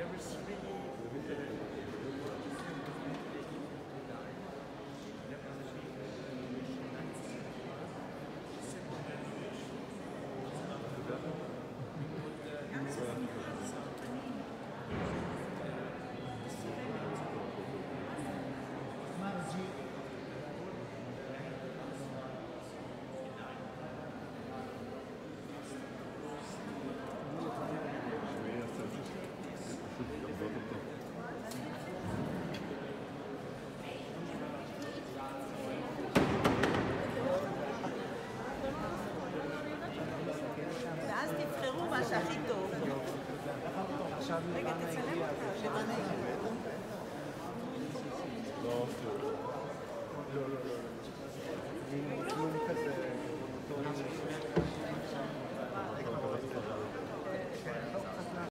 there is really ממש הכי טוב. רגע, תצלם אותה. לא, לא, לא.